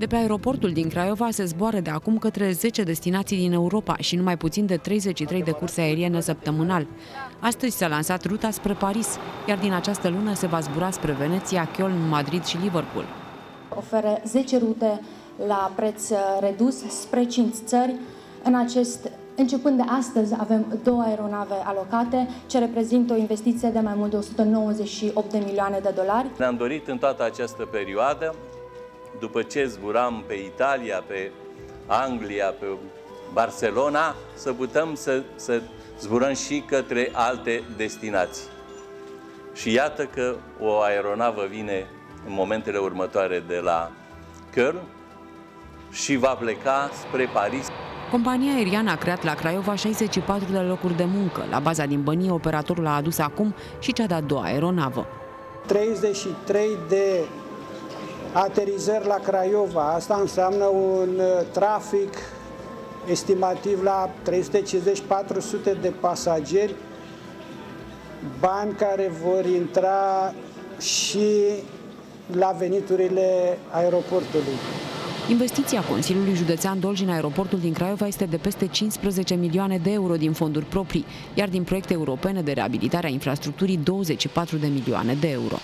De pe aeroportul din Craiova se zboară de acum către 10 destinații din Europa și numai puțin de 33 de curse aeriene săptămânal. Astăzi s-a lansat ruta spre Paris, iar din această lună se va zbura spre Veneția, Köln, Madrid și Liverpool. Oferă 10 rute la preț redus spre 5 țări. În acest Începând de astăzi avem două aeronave alocate, ce reprezintă o investiție de mai mult de 198 de milioane de dolari. Ne-am dorit în toată această perioadă după ce zburam pe Italia, pe Anglia, pe Barcelona, să putem să, să zburăm și către alte destinații. Și iată că o aeronavă vine în momentele următoare de la Köln și va pleca spre Paris. Compania aeriană a creat la Craiova 64 de locuri de muncă. La baza din bănie, operatorul a adus acum și cea de-a doua aeronavă. 33 de aterizări la Craiova. Asta înseamnă un uh, trafic estimativ la 350-400 de pasageri, bani care vor intra și la veniturile aeroportului. Investiția Consiliului Județean Dolj în aeroportul din Craiova este de peste 15 milioane de euro din fonduri proprii, iar din proiecte europene de reabilitare a infrastructurii 24 de milioane de euro.